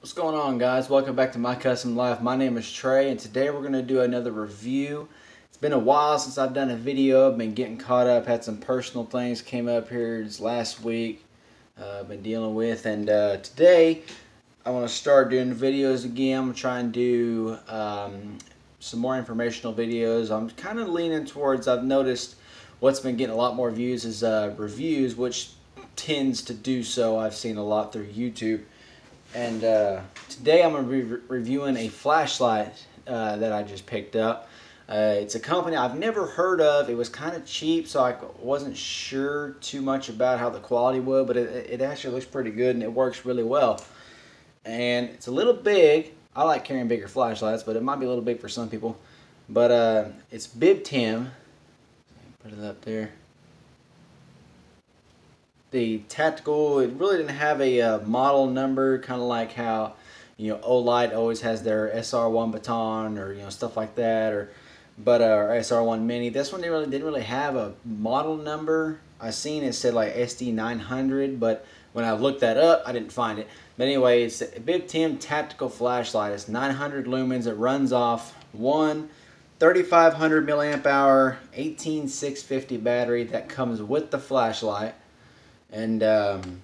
What's going on guys? Welcome back to My Custom Life. My name is Trey and today we're going to do another review. It's been a while since I've done a video. I've been getting caught up, had some personal things came up here last week uh, I've been dealing with and uh, today I want to start doing videos again. I'm going to try and do um, some more informational videos. I'm kind of leaning towards, I've noticed what's been getting a lot more views is uh, reviews, which tends to do so. I've seen a lot through YouTube. And uh, today I'm going to be re reviewing a flashlight uh, that I just picked up. Uh, it's a company I've never heard of. It was kind of cheap, so I wasn't sure too much about how the quality would, but it, it actually looks pretty good and it works really well. And it's a little big. I like carrying bigger flashlights, but it might be a little big for some people. But uh, it's BibTim. Put it up there the tactical, it really didn't have a uh, model number, kind of like how, you know, Olight always has their SR1 baton or, you know, stuff like that, or, but, uh, or SR1 mini. This one didn't really, didn't really have a model number. I seen it said like SD900, but when I looked that up, I didn't find it. But anyway, it's a BibTim tactical flashlight. It's 900 lumens. It runs off one 3500 milliamp hour 18650 battery that comes with the flashlight and um,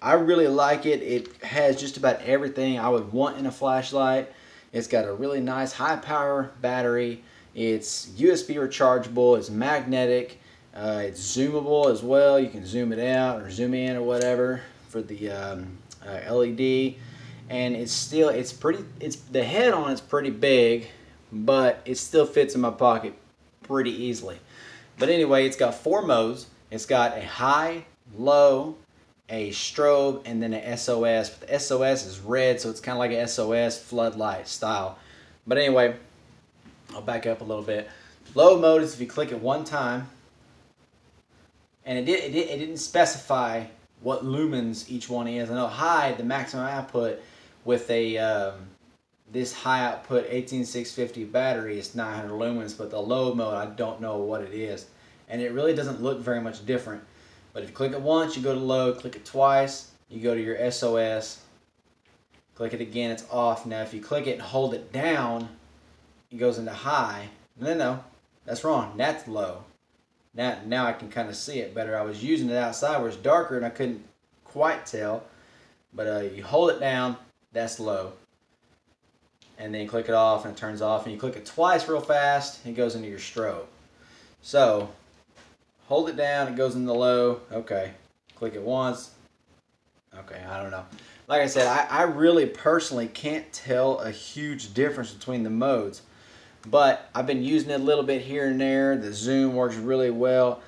I really like it. It has just about everything I would want in a flashlight. It's got a really nice high power battery. It's USB rechargeable. It's magnetic. Uh, it's zoomable as well. You can zoom it out or zoom in or whatever for the um, uh, LED. And it's still, it's pretty, it's the head on it's pretty big, but it still fits in my pocket pretty easily. But anyway, it's got four modes. It's got a high, low, a strobe, and then a SOS. But the SOS is red, so it's kind of like a SOS floodlight style. But anyway, I'll back up a little bit. Low mode is if you click it one time, and it, did, it, did, it didn't specify what lumens each one is. I know high, the maximum output with a um, this high output 18650 battery is 900 lumens, but the low mode I don't know what it is, and it really doesn't look very much different. But if you click it once, you go to low, click it twice, you go to your SOS, click it again, it's off. Now if you click it and hold it down, it goes into high. No, no, that's wrong. That's low. Now, now I can kind of see it better. I was using it outside where it's darker and I couldn't quite tell. But uh, you hold it down, that's low. And then you click it off and it turns off. And you click it twice real fast, it goes into your strobe. So hold it down, it goes in the low. Okay. Click it once. Okay, I don't know. Like I said, I, I really personally can't tell a huge difference between the modes. But I've been using it a little bit here and there. The zoom works really well.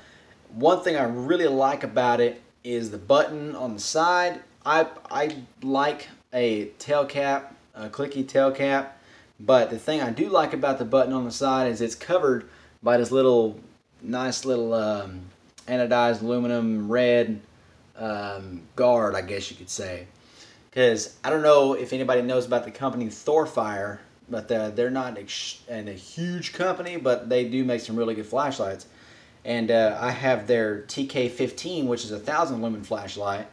One thing I really like about it is the button on the side. I, I like a tail cap, a clicky tail cap. But the thing I do like about the button on the side is it's covered by this little nice little um, anodized aluminum red um, guard, I guess you could say. Because I don't know if anybody knows about the company Thorfire, but they're, they're not a, a huge company, but they do make some really good flashlights. And uh, I have their TK15, which is a 1,000 lumen flashlight.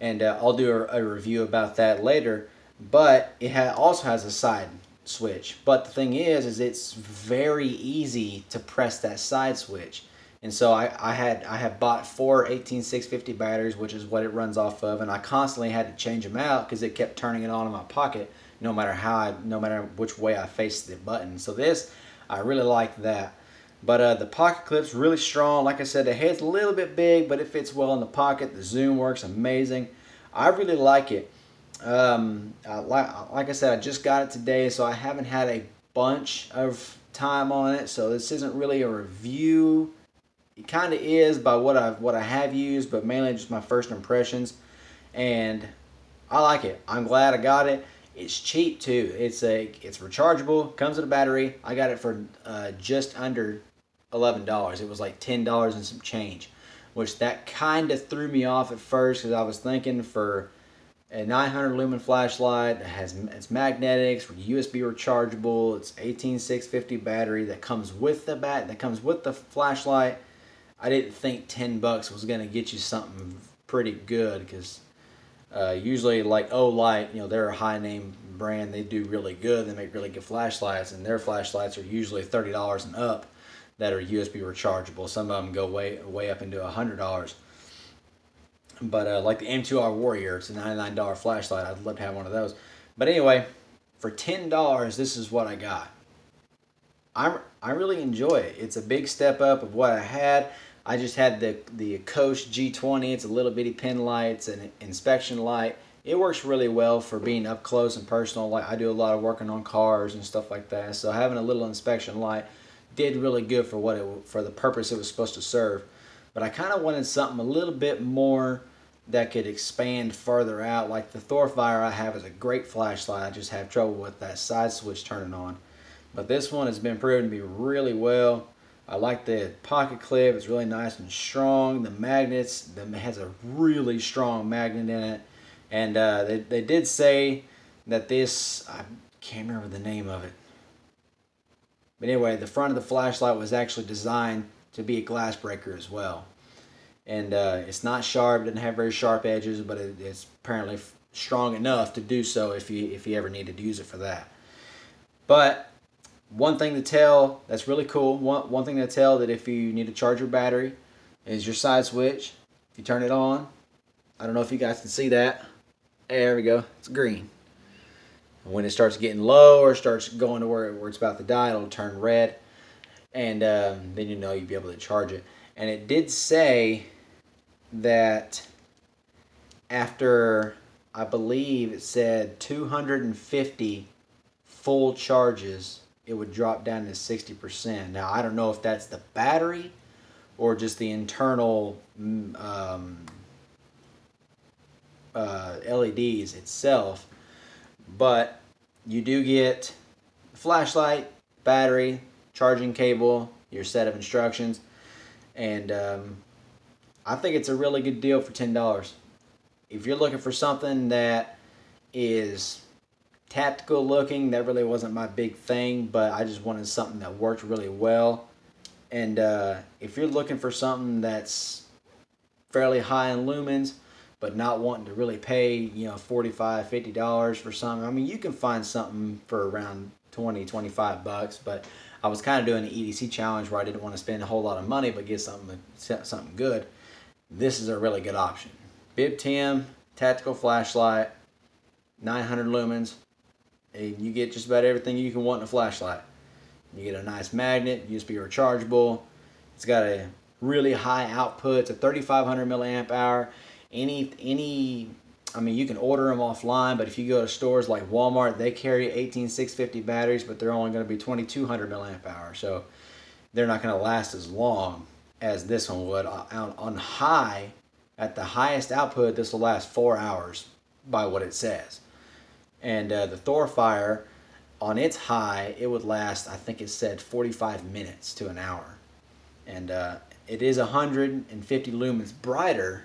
And uh, I'll do a, a, review about that later. But it ha also has a side switch. But the thing is, is it's very easy to press that side switch. And so I, I had I had bought four 18650 batteries, which is what it runs off of, and I constantly had to change them out because it kept turning it on in my pocket, no matter how I, no matter which way I faced the button. So this, I really like that. But uh, the pocket clip's really strong. Like I said, the head's a little bit big, but it fits well in the pocket. The zoom works amazing. I really like it. Um, I, like, like I said, I just got it today, so I haven't had a bunch of time on it. So this isn't really a review. It kind of is by what I've what I have used, but mainly just my first impressions. And I like it. I'm glad I got it. It's cheap too. It's a it's rechargeable. Comes with a battery. I got it for uh, just under eleven dollars. It was like ten dollars and some change, which that kind of threw me off at first because I was thinking for a 900 lumen flashlight that has it's magnetics, USB rechargeable. It's 18650 battery that comes with the bat that comes with the flashlight. I didn't think 10 bucks was gonna get you something pretty good because Uh, usually, like Olight, you know, they're a high name brand. They do really good. They make really good flashlights, and their flashlights are usually thirty dollars and up that are USB rechargeable. Some of them go way way up into hundred dollars. But uh, like the M2R Warrior, it's a ninety nine dollar flashlight. I'd love to have one of those. But anyway, for ten dollars, this is what I got. I I really enjoy it. It's a big step up of what I had. I just had the the Acoste G20. It's a little bitty pin light. It's an inspection light. It works really well for being up close and personal. Like I do a lot of working on cars and stuff like that. So having a little inspection light did really good for what it for the purpose it was supposed to serve. But I kind of wanted something a little bit more that could expand further out. Like the Thorfire I have is a great flashlight. I just have trouble with that side switch turning on. But this one has been proven to be really well. I like the pocket clip. It's really nice and strong. The magnets, the, has a really strong magnet in it. And uh, they, they did say that this, I can't remember the name of it. But anyway, the front of the flashlight was actually designed to be a glass breaker as well. And uh, it's not sharp, doesn't have very sharp edges, but it, it's apparently strong enough to do so if you if you ever needed to use it for that. But one thing to tell that's really cool. One one thing to tell that if you need to charge your battery is your side switch. If you turn it on, I don't know if you guys can see that. There we go. It's green. When it starts getting low or starts going to where, where it's about to die, it'll turn red. And um, then you know you'd be able to charge it. And it did say that after, I believe it said 250 full charges, it would drop down to 60%. Now, I don't know if that's the battery or just the internal um, uh, LEDs itself but you do get flashlight, battery, charging cable, your set of instructions, and um, I think it's a really good deal for ten dollars. If you're looking for something that is tactical looking, that really wasn't my big thing, but I just wanted something that worked really well. And uh, if you're looking for something that's fairly high in lumens, but not wanting to really pay, you know, $45, $50 for something. I mean, you can find something for around 20 25 bucks, but I was kind of doing an EDC challenge where I didn't want to spend a whole lot of money but get something something good. This is a really good option. BibTim tactical flashlight, 900 lumens, and you get just about everything you can want in a flashlight. You get a nice magnet, USB rechargeable. It's got a really high output. It's a 3500 milliamp hour any any I mean, you can order them offline, but if you go to stores like Walmart, they carry 18650 batteries, but they're only going to be 2200 milliamp hour. So they're not going to last as long as this one would. On, on high, at the highest output, this will last four hours by what it says. And uh, the Thorfire, on its high, it would last, I think it said 45 minutes to an hour. And uh, it is 150 lumens brighter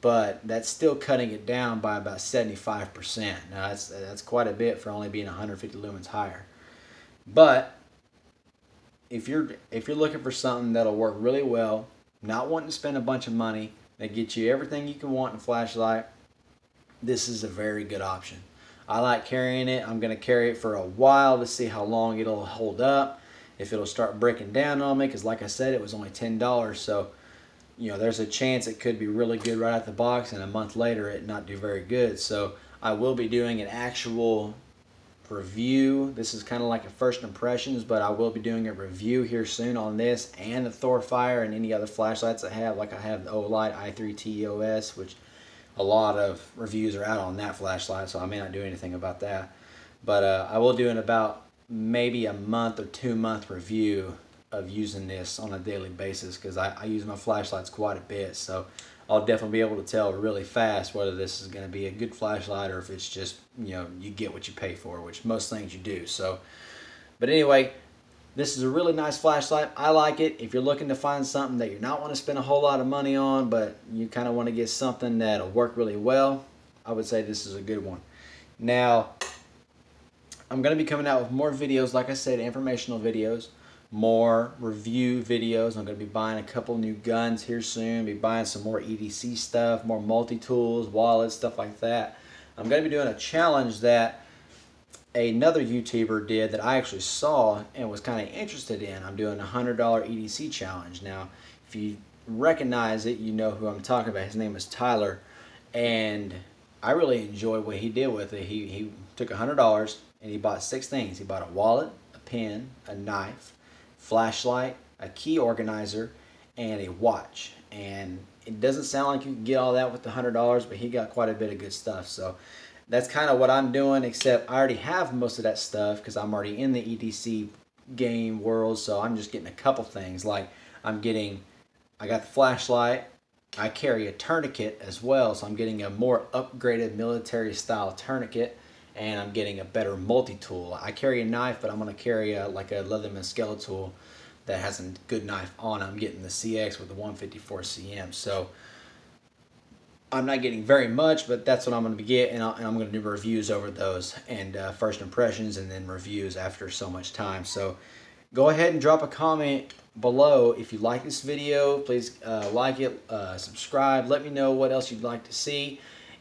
but that's still cutting it down by about 75%. Now that's that's quite a bit for only being 150 lumens higher. But if you're if you're looking for something that'll work really well, not wanting to spend a bunch of money, that gets you everything you can want in a flashlight, this is a very good option. I like carrying it. I'm going to carry it for a while to see how long it'll hold up. If it'll start breaking down on me, because like I said, it was only $10. So you know, there's a chance it could be really good right out the box and a month later it not do very good. So I will be doing an actual review. This is kind of like a first impressions, but I will be doing a review here soon on this and the Thorfire and any other flashlights I have. Like I have the Olight i3T EOS, which a lot of reviews are out on that flashlight, so I may not do anything about that. But uh, I will do an about maybe a month or two month review of using this on a daily basis because I, I use my flashlights quite a bit. So I'll definitely be able to tell really fast whether this is going to be a good flashlight or if it's just, you know, you get what you pay for, which most things you do. So, but anyway, this is a really nice flashlight. I like it. If you're looking to find something that you're not want to spend a whole lot of money on, but you kind of want to get something that'll work really well, I would say this is a good one. Now, I'm going to be coming out with more videos, like I said, informational videos more review videos. I'm going to be buying a couple new guns here soon. Be buying some more EDC stuff, more multi-tools, wallets, stuff like that. I'm going to be doing a challenge that another YouTuber did that I actually saw and was kind of interested in. I'm doing a $100 EDC challenge. Now, if you recognize it, you know who I'm talking about. His name is Tyler. And I really enjoy what he did with it. He, he took $100 and he bought six things. He bought a wallet, a pen, a knife, flashlight, a key organizer, and a watch. And it doesn't sound like you can get all that with the $100, but he got quite a bit of good stuff. So that's kind of what I'm doing, except I already have most of that stuff because I'm already in the EDC game world. So I'm just getting a couple things. Like I'm getting, I got the flashlight. I carry a tourniquet as well. So I'm getting a more upgraded military style tourniquet and I'm getting a better multi-tool. I carry a knife, but I'm going to carry a, like a Leatherman Skeletool that has a good knife on. I'm getting the CX with the 154 CM. So I'm not getting very much, but that's what I'm going to get, and, and I'm going to do reviews over those and uh, first impressions and then reviews after so much time. So go ahead and drop a comment below if you like this video. Please uh, like it, uh, subscribe. Let me know what else you'd like to see.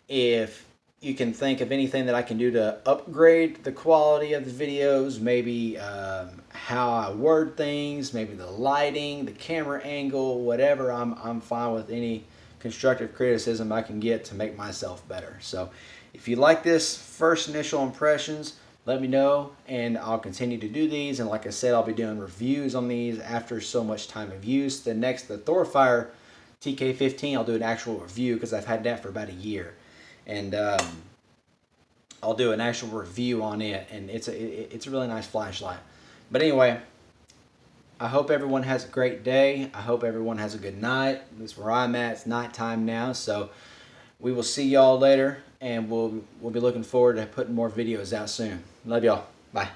If you can think of anything that I can do to upgrade the quality of the videos, maybe um, how I word things, maybe the lighting, the camera angle, whatever, I'm, I'm fine with any constructive criticism I can get to make myself better. So if you like this first initial impressions, let me know and I'll continue to do these. And like I said, I'll be doing reviews on these after so much time of use. The next, the Thorfire TK15, I'll do an actual review because I've had that for about a year. And um, I'll do an actual review on it. And it's a, it's a really nice flashlight. But anyway, I hope everyone has a great day. I hope everyone has a good night. That's where I'm at. It's nighttime now, so we will see y'all later, and we'll we'll be looking forward to putting more videos out soon. Love y'all. Bye.